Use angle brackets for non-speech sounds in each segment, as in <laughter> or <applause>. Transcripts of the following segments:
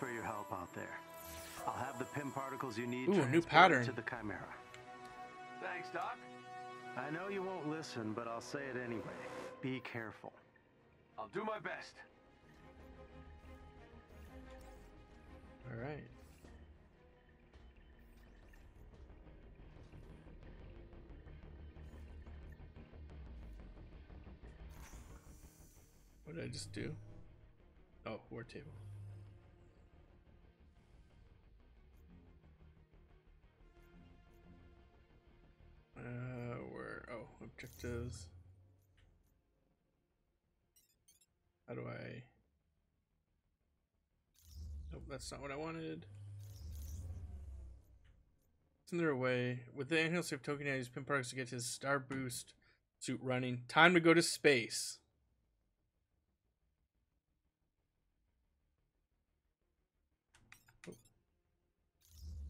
for your help out there. I'll have the Pym particles you need Ooh, a new pattern. to the Chimera. Thanks, Doc. I know you won't listen, but I'll say it anyway. Be careful. I'll do my best. All right. What did I just do? Oh, war table. Uh, where? Oh, objectives. How do I? Nope, that's not what I wanted. Isn't there a way with the annual save token? I use pin parts to get his star boost suit running. Time to go to space. Oh.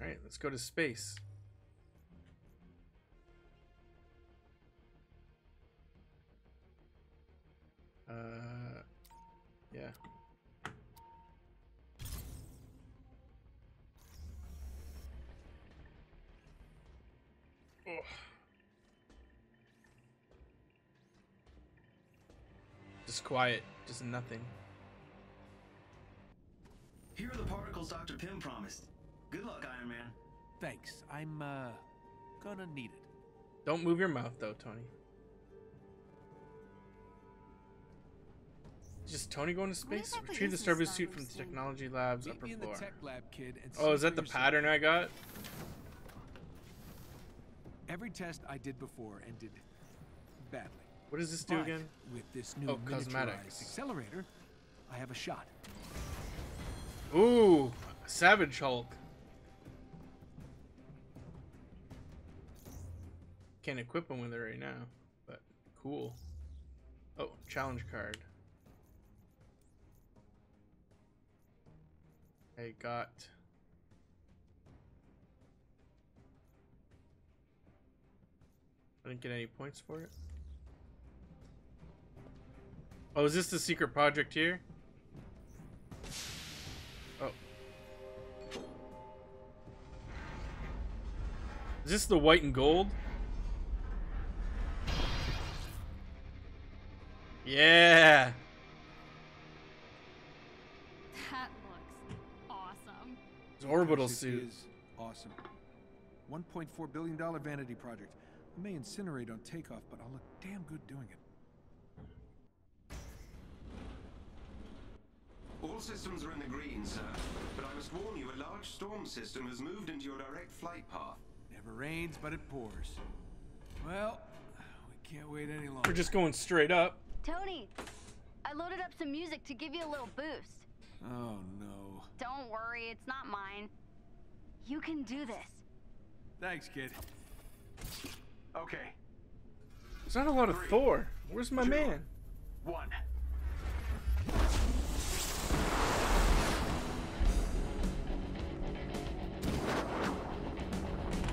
All right, let's go to space. Uh, yeah. Ugh. Just quiet, just nothing. Here are the particles Dr. Pym promised. Good luck, Iron Man. Thanks. I'm, uh, gonna need it. Don't move your mouth though, Tony. Just Tony going to space? Retrieve the is this Starboost Star suit from the technology labs upper me the floor. tech lab, kid. And Oh, is that the yourself. pattern I got? Every test I did before ended badly. What does this do But again? With this new Oh, miniaturized cosmetics. accelerator, I have a shot. Ooh, Savage Hulk. Can't equip him with it right now, but cool. Oh, challenge card. I got. I didn't get any points for it. Oh, is this the secret project here? Oh. Is this the white and gold? Yeah. Orbital This suit. is awesome. 1.4 billion dollar vanity project. I may incinerate on takeoff, but I'll look damn good doing it. All systems are in the green, sir. But I must warn you, a large storm system has moved into your direct flight path. Never rains, but it pours. Well, we can't wait any longer. We're just going straight up. Tony, I loaded up some music to give you a little boost. Oh no. Don't worry, it's not mine. You can do this. Thanks, kid. Okay, There's not a lot of Thor. Where's my man? one.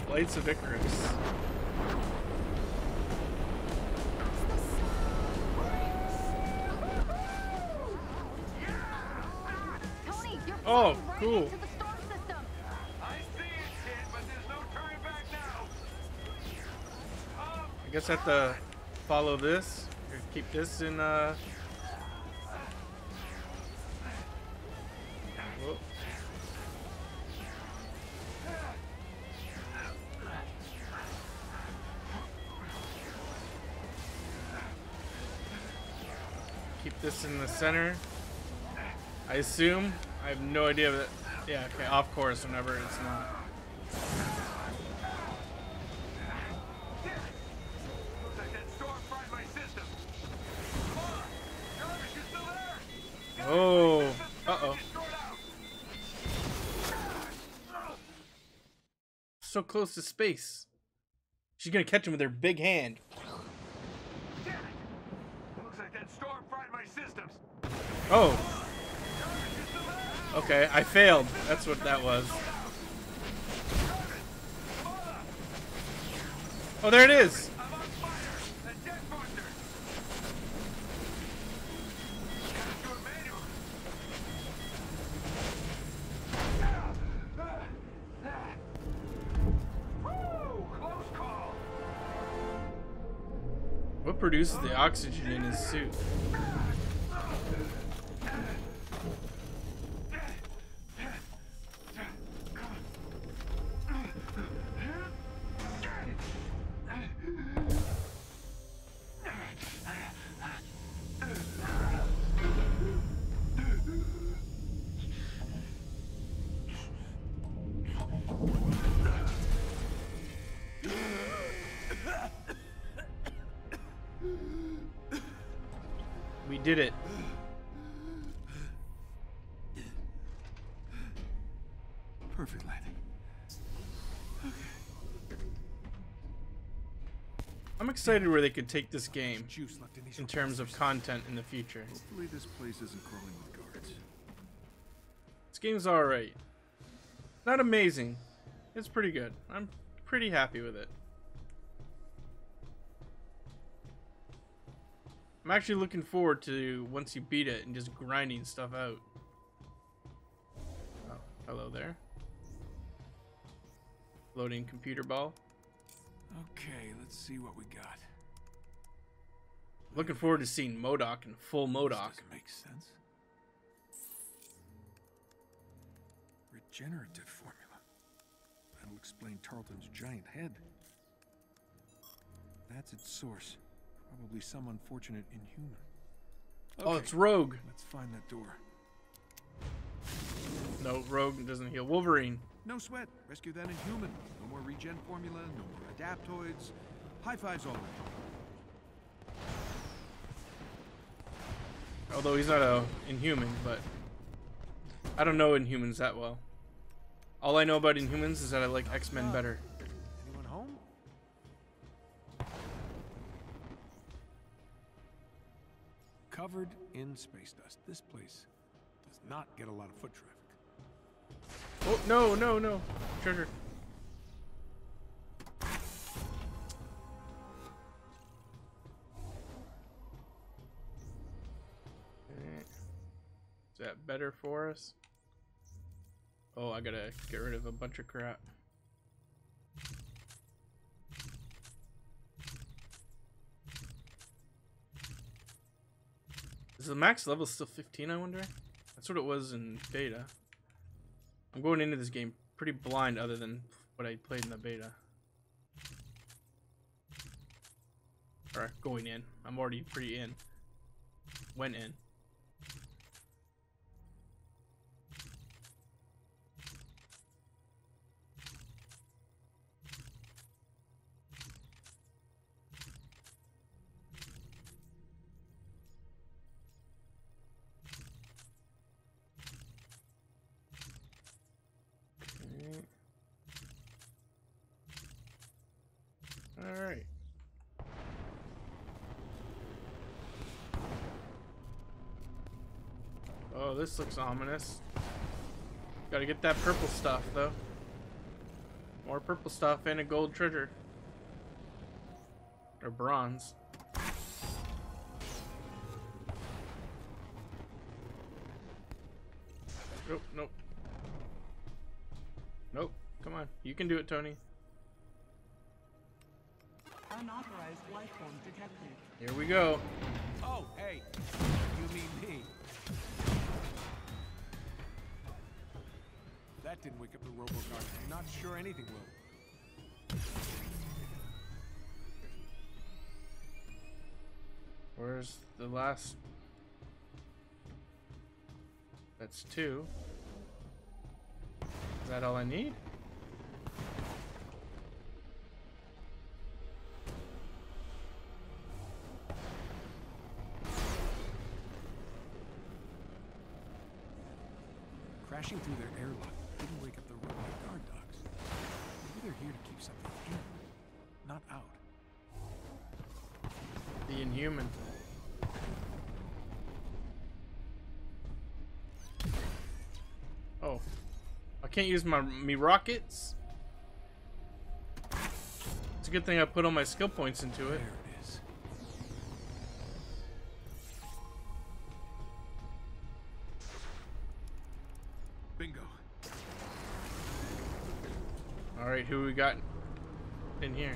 Lights of Icarus. Oh, flying right cool. Guess I have to follow this. Keep this in, uh... Keep this in the center. I assume. I have no idea that. Yeah, okay, off course whenever it's not. Oh, uh oh. So close to space. She's gonna catch him with her big hand. Looks like that storm fried my systems. Oh, okay, I failed. That's what that was. Oh, there it is. Produces the oxygen in his suit? Excited where they could take this game Juice left in these in terms of content in the future. Hopefully this place isn't crawling with guards. This game's alright. Not amazing. It's pretty good. I'm pretty happy with it. I'm actually looking forward to once you beat it and just grinding stuff out. Oh, hello there. Loading computer ball. Okay, let's see what we got. Looking forward to seeing MODOK in full MODOK. doesn't make sense. Regenerative formula. That'll explain Tarleton's giant head. That's its source. Probably some unfortunate inhuman. Oh, it's Rogue. Let's find that door. No, Rogue doesn't heal. Wolverine. No sweat. Rescue that inhuman. No more regen formula, no more adaptoids. High fives all around. Although he's not a Inhuman, but I don't know Inhumans that well. All I know about Inhumans is that I like X-Men uh, better. Anyone home? Covered in space dust. This place does not get a lot of foot traffic. Oh no, no, no. Treasure. Better for us? Oh, I gotta get rid of a bunch of crap. Is the max level still 15, I wonder? That's what it was in beta. I'm going into this game pretty blind other than what I played in the beta. Or going in. I'm already pretty in. Went in. This looks ominous. Gotta get that purple stuff, though. More purple stuff and a gold treasure. Or bronze. Nope, nope. Nope. Come on. You can do it, Tony. Unauthorized life form detected. Here we go. Oh, hey. You mean me. That didn't wake up the RoboGuard. I'm not sure anything will. Where's the last? That's two. Is that all I need? Crashing through their airlock not out. The Inhuman. Oh, I can't use my me rockets. It's a good thing I put all my skill points into it. There it is. Bingo. All right, who we got in here?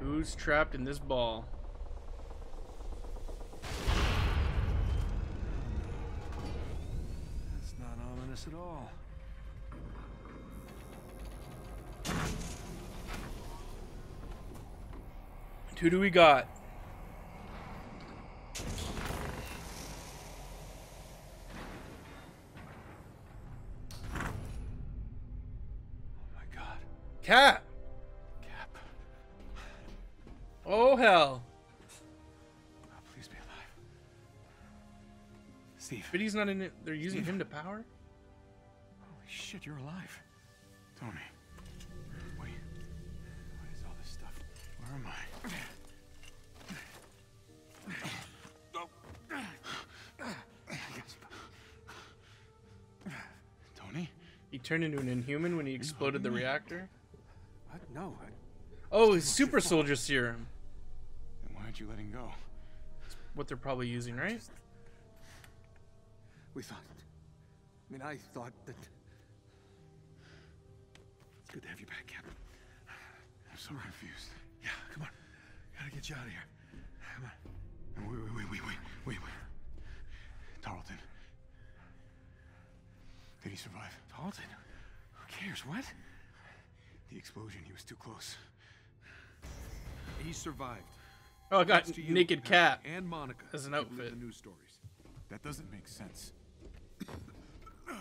Who Who's trapped in this ball? That's not ominous at all. Who do we got? Oh my god. Cat. Oh hell. Oh, please be alive. Steve. But he's not in it. They're using him to power. Holy shit, you're alive. Tony. Wait. What is all this stuff? Where am I? Tony? He turned into an inhuman when he exploded the reactor. What? No. I, Oh, his super soldier serum. Then why'd you let him go? What they're probably using, right? We thought. I mean, I thought that. It's good to have you back, Captain. I'm so confused. Yeah, come on. Gotta get you out of here. Come on. Wait, wait, wait, wait, wait, wait, wait. Tarleton. Did he survive? Tarleton? Who cares? What? The explosion. He was too close. He survived. Oh, I got to you, naked Pat, cat. and Monica as an who delivered outfit. The news stories. That doesn't make sense. <coughs>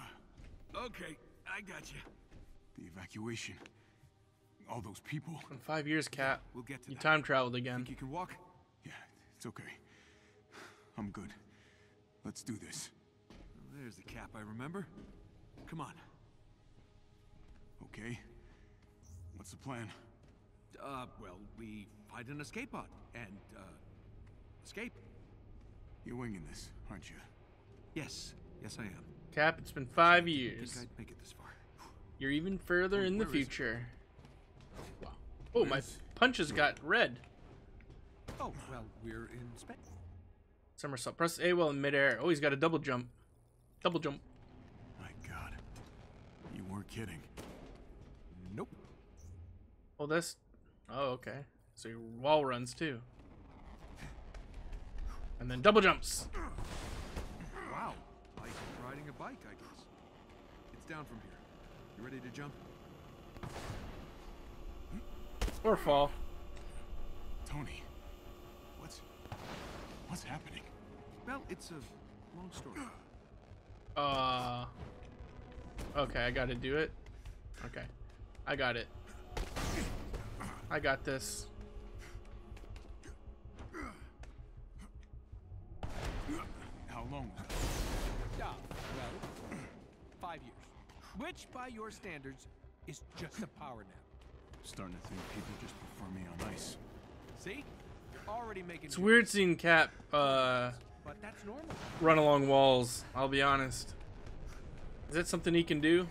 Okay, I got you. The evacuation. All those people. In five years, cat. We'll get to You that. time traveled again. You can walk. Yeah, it's okay. <sighs> I'm good. Let's do this. There's the cap I remember. Come on. Okay? What's the plan? Uh, well, we find an escape pod and uh, escape. You're winging this, aren't you? Yes, yes, I am. Cap, it's been five Think years. I'd make it this far. You're even further in the where is it? future. Wow. Oh, my is- punches got red. Oh, well, we're in space. Somersault. Press A while in midair. Oh, he's got a double jump. Double jump. My god. You weren't kidding. Nope. Oh, that's. Oh, okay. So your wall runs too. And then double jumps. Wow. Like riding a bike, I guess. It's down from here. You ready to jump? Or fall. Tony. What's. What's happening? Well, it's a long story. Uh. Okay, I gotta do it. Okay. I got it. I got this. How long was it? Yeah, well, five years. Which, by your standards, is just a power nap. Starting to think people just prefer me on ice. See? You're already making It's weird seeing Cap uh, But that's normal. run along walls, I'll be honest. Is that something he can do?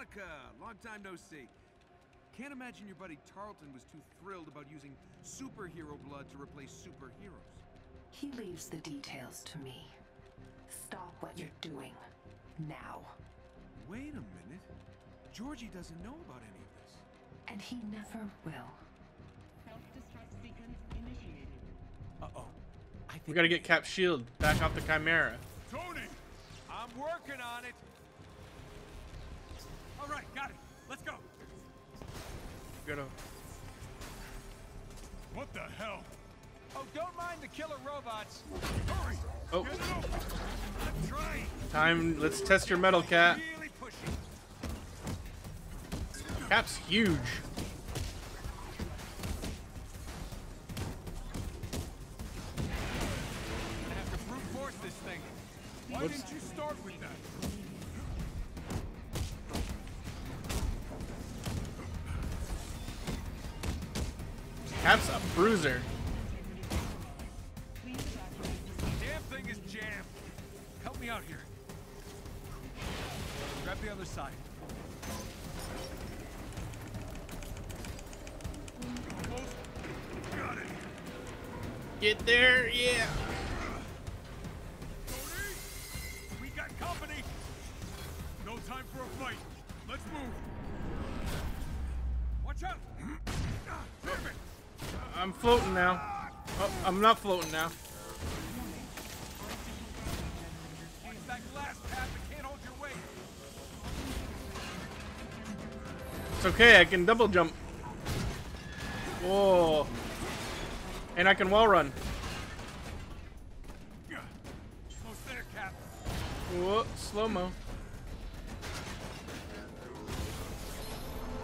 Monica, long time no see. Can't imagine your buddy Tarleton was too thrilled about using superhero blood to replace superheroes. He leaves the details to me. Stop what you're doing. Now. Wait a minute. Georgie doesn't know about any of this. And he never will. Self-destruct sequence initiated. Uh-oh. I think We gotta get Cap shield back off the Chimera. Tony! I'm working on it. All right, got it. Let's go. We gotta. What the hell? Oh, don't mind the killer robots. Hurry! Oh, Get it. I'm trying. time. Let's test your metal, Cap. Really. Cap's huge. A bruiser. Please evacuate. Damn thing is jammed. Help me out here. Grab the other side. Almost. Got it. Get there, yeah. Tony! We got company! No time for a fight. Let's move. Watch out! I'm floating now. Oh, I'm not floating now. It's okay, I can double jump. Whoa. And I can wall run. Whoa, slow mo.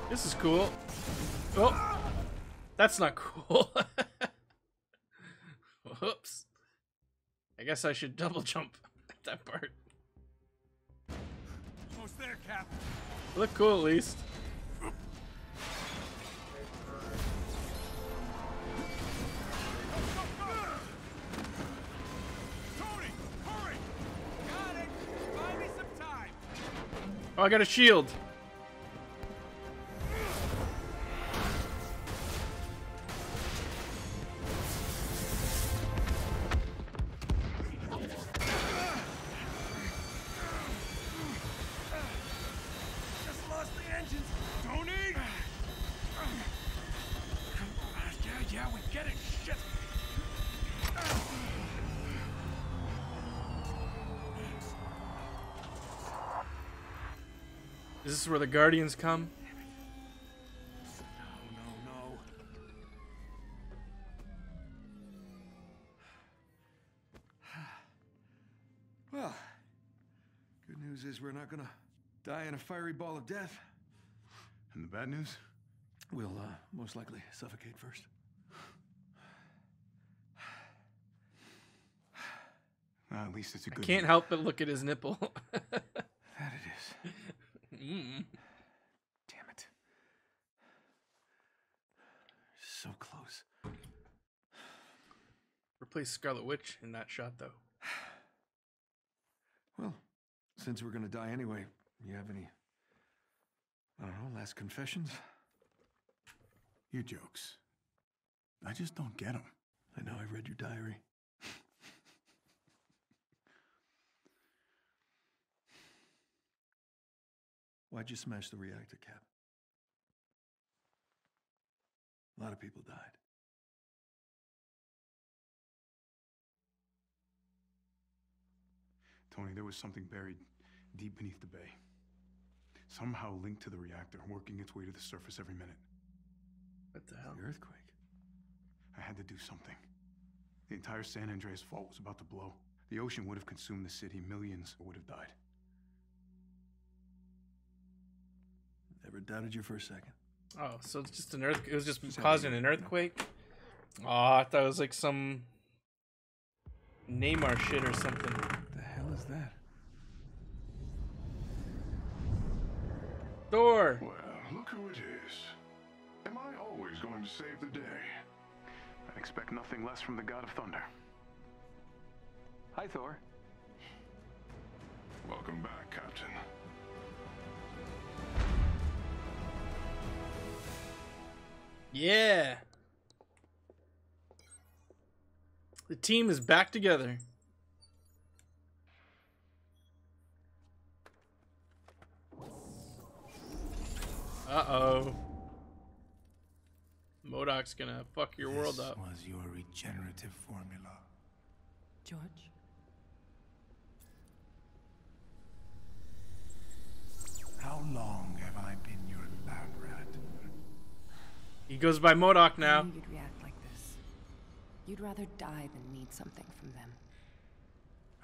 This is cool. Oh, that's not cool. <laughs> Whoops. I guess I should double jump at <laughs> that part. Almost there, Cap. Look cool at least. Tony, hurry! Got it. Buy me some time. Oh, I got a shield. Is this where the Guardians come? No, <sighs> no. Well, good news is we're not gonna die in a fiery ball of death. And the bad news? We'll uh, most likely suffocate first. <sighs> Well, at least it's a good. can't help but look at his nipple. <laughs> That it is. <sighs> mm. Damn it. So close. Replace Scarlet Witch in that shot, though. <sighs> Well, since we're gonna die anyway, you have any, I don't know, last confessions? Your jokes. I just don't get them. I know I read your diary. Why'd you smash the reactor cap? A lot of people died. Tony, there was something buried deep beneath the bay. Somehow linked to the reactor, working its way to the surface every minute. What the hell? The earthquake. I had to do something. The entire San Andreas fault was about to blow. The ocean would have consumed the city. Millions would have died. Never doubted you for a second. Oh, so it's just an earth. It was just Just causing having an earthquake. Oh, I thought it was like some Namor shit or something. What the hell is that? Thor. Well, look who it is. Am I always going to save the day? I expect nothing less from the God of Thunder. Hi, Thor. Welcome back, Captain. Yeah. The team is back together. Uh oh. MODOK's gonna fuck your world up. was your regenerative formula. George? How long have I been your lab rat? He goes by MODOK I now. knew you'd react like this. You'd rather die than need something from them.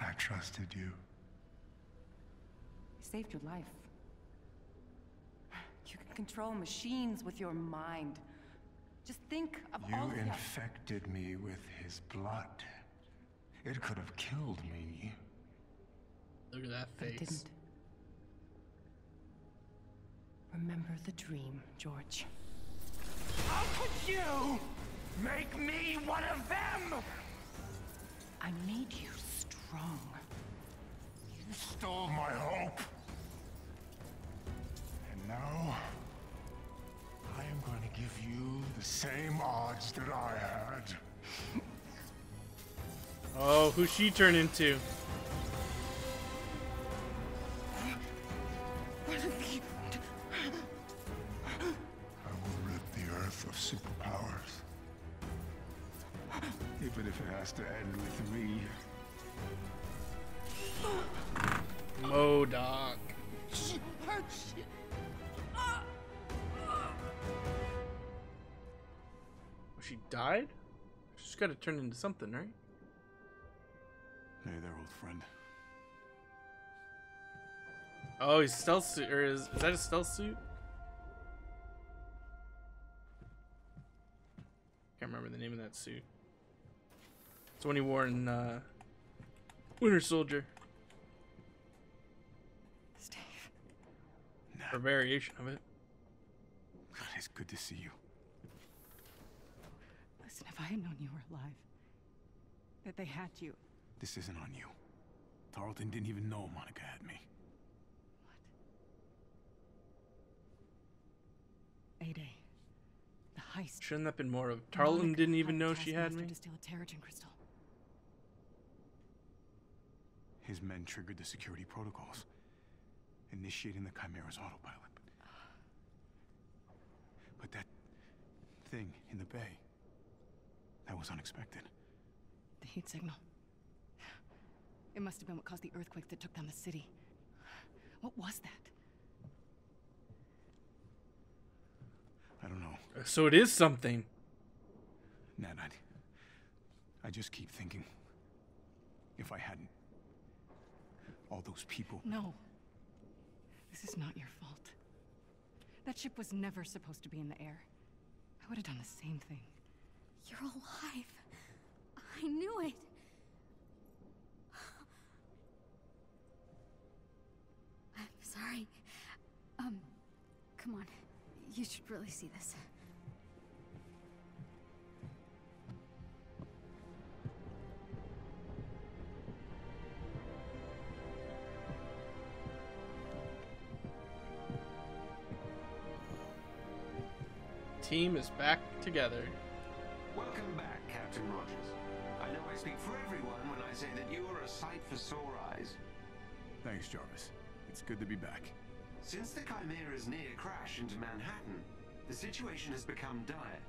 I trusted you. He saved your life. You can control machines with your mind. Just think of You all the infected me with his blood. It could have killed me. Look at that But it face. didn't. Remember the dream, George. How could you make me one of them? I made you strong. You stole my hope. And now, I am going to give you the same odds that I had. Oh, who she turned into? If it has to end with me. MODOK. Shit She died? She's got to turn into something, right? Hey there, old friend. Oh, he's stealth suit, or is, is that a stealth suit? Can't remember the name of that suit. It's one he wore in uh, Winter Soldier. Steve. Or variation of it. God, it's good to see you. Listen, if I had known you were alive, that they had you. This isn't on you. Tarleton didn't even know Monica had me. A-Day. The heist. Shouldn't that have been more of Tarleton Monica didn't even know she had Taskmaster me? To steal a Terrigen crystal. His men triggered the security protocols, initiating the Chimera's autopilot. But that thing in the bay, that was unexpected. The heat signal. It must have been what caused the earthquake that took down the city. What was that? I don't know. Uh, so it is something. Nat, I, I just keep thinking, if I hadn't, all those people. No. This is not your fault. That ship was never supposed to be in the air. I would have done the same thing. You're alive. I knew it. <sighs> I'm sorry. Um, come on. You should really see this. Team is back together. Welcome back, Captain Rogers. I know I speak for everyone when I say that you are a sight for sore eyes. Thanks, Jarvis. It's good to be back. Since the Chimera's near crash into Manhattan, the situation has become dire.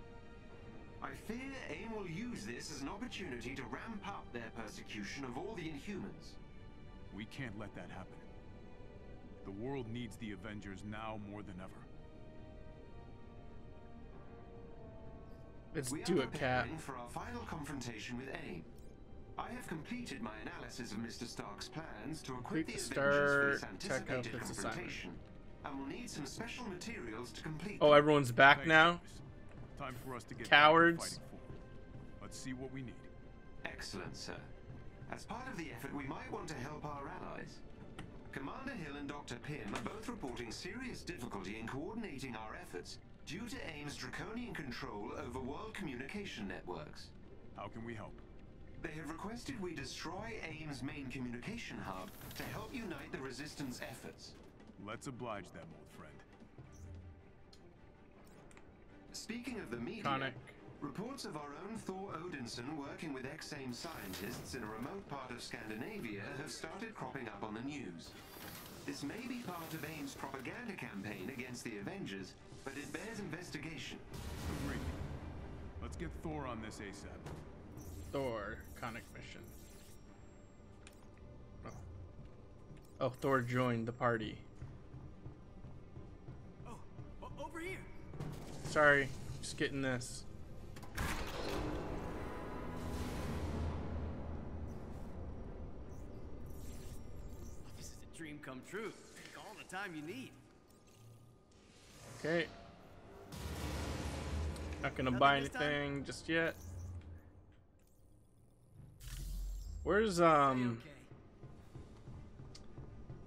I fear AIM will use this as an opportunity to ramp up their persecution of all the Inhumans. We can't let that happen. The world needs the Avengers now more than ever. Let's we do are it, Cap. preparing for our final confrontation with AIM. I have completed my analysis of Mr. Stark's plans to equip Complete the the Avengers for this anticipated confrontation, and we'll need some special materials to complete. Oh, everyone's back Thanks, now? Time for us to get Cowards. back to fighting for it. Let's see what we need. Excellent, sir. As part of the effort, we might want to help our allies. Commander Hill and Dr. Pym are both reporting serious difficulty in coordinating our efforts due to AIM's draconian control over world communication networks. How can we help? They have requested we destroy AIM's main communication hub to help unite the Resistance efforts. Let's oblige them, old friend. Speaking of the media, Conic. reports of our own Thor Odinson working with ex-AIM scientists in a remote part of Scandinavia have started cropping up on the news. This may be part of AIM's propaganda campaign against the Avengers, but it bears investigation. Agreed. Let's get Thor on this ASAP. Thor conic mission. Oh. oh, Thor joined the party. Oh, over here. Sorry, just getting this. This come true. All the time you need. Okay. Not gonna Nothing buy this time? anything just yet. Where's um Okay.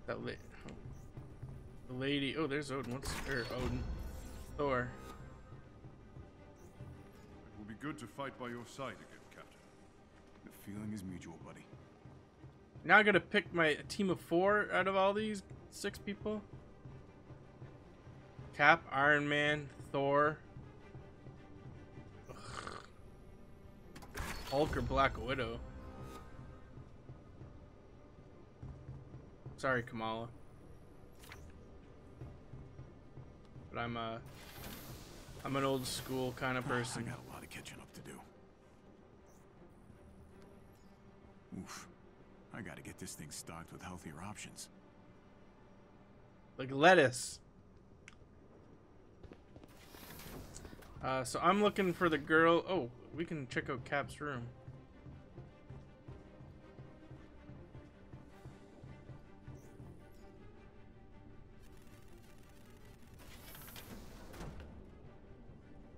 that la- oh. the lady? Oh, there's Odin. What's or Odin? Thor. It will be good to fight by your side again, Captain. The feeling is mutual, buddy. Now I gotta pick my team of four out of all these six people. Cap, Iron Man, Thor, Ugh. Hulk, or Black Widow. Sorry, Kamala. But I'm a, I'm an old school kind of ah, person. I got a lot of catching up to do. I gotta get this thing stocked with healthier options. Like lettuce. Uh, so I'm looking for the girl. Oh, we can check out Cap's room.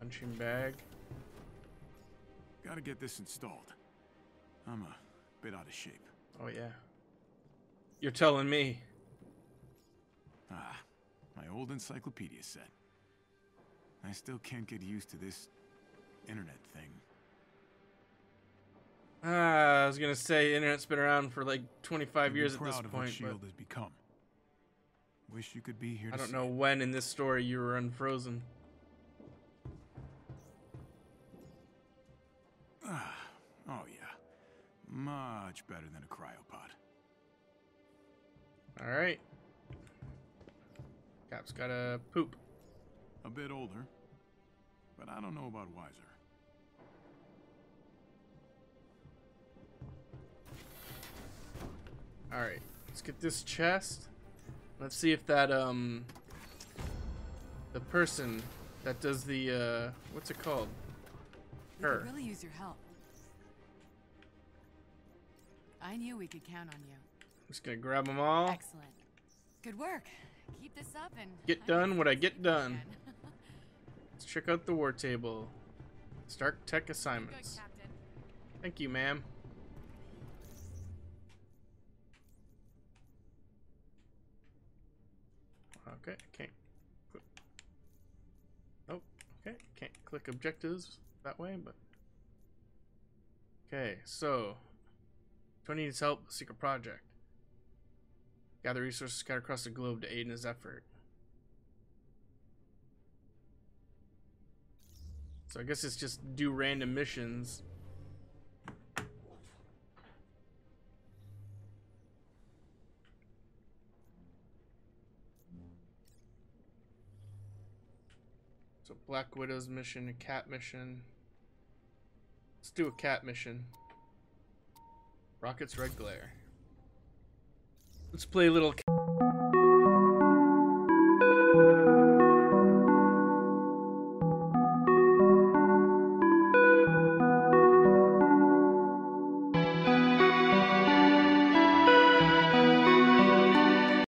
Punching bag. Gotta get this installed. I'm a bit out of shape. Oh yeah. You're telling me. Ah, my old encyclopedia set. I still can't get used to this internet thing. Ah, I was gonna say internet's been around for like 25 years at this proud of what point, Shield has become. Wish you could be here. I don't know when in this story you were unfrozen. Much better than a cryopod. All right. Cap's got a poop. A bit older, but I don't know about wiser. All right, let's get this chest. Let's see if that um the person that does the uh what's it called? We Her. could really use your help. I knew we could count on you. Just gonna grab them all. Excellent. Good work. Keep this up and Get done what I get done. Let's check out the war table. Stark Tech assignments. Thank you, ma'am. Okay, can't. Put... Oh, okay, can't click objectives that way, but. Okay, so. Tony needs help with secret project. Gather resources scattered across the globe to aid in his effort. So I guess it's just do random missions. So Black Widow's mission, a cat mission. Let's do a cat mission. Rocket's Red Glare. Let's play a little